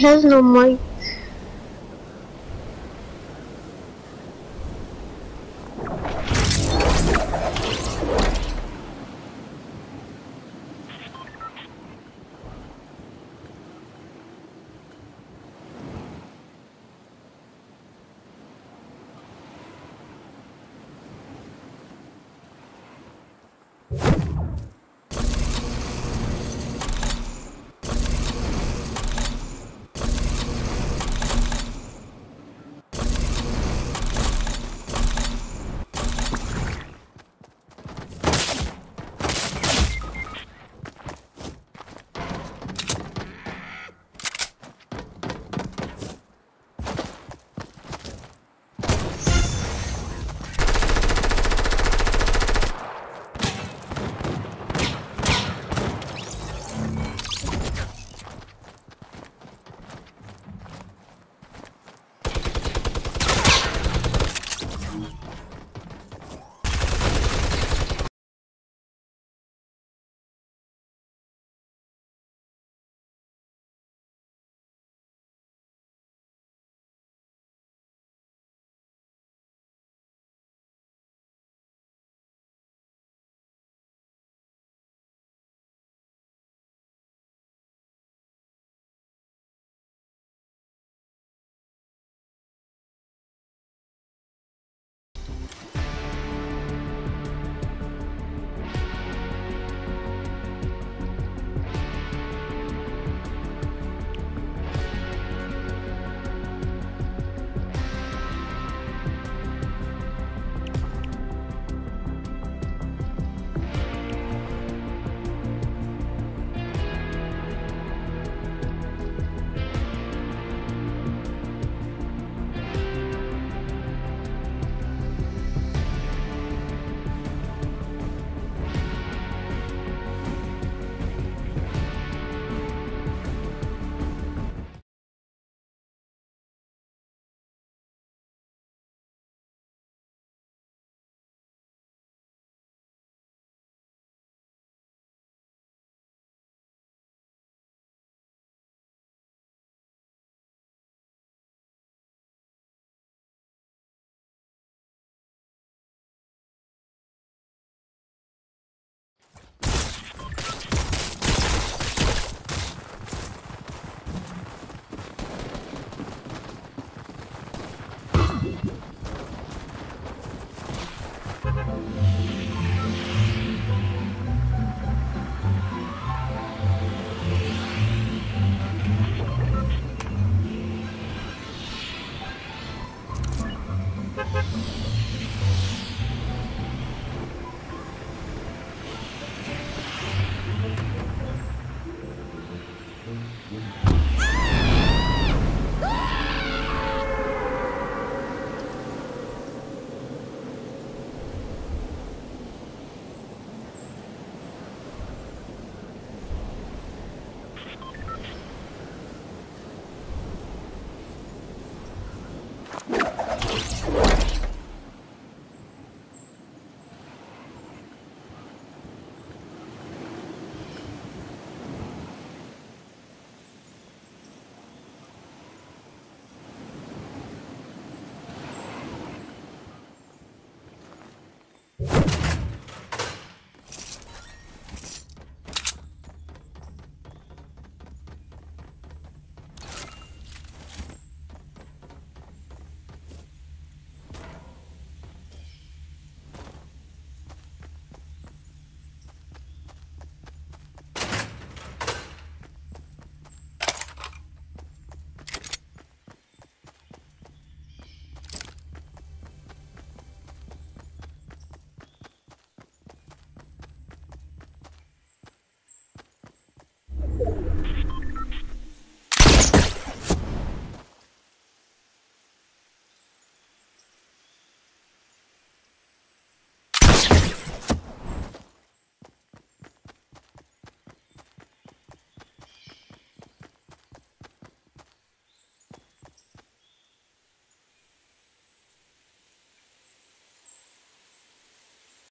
has no mic.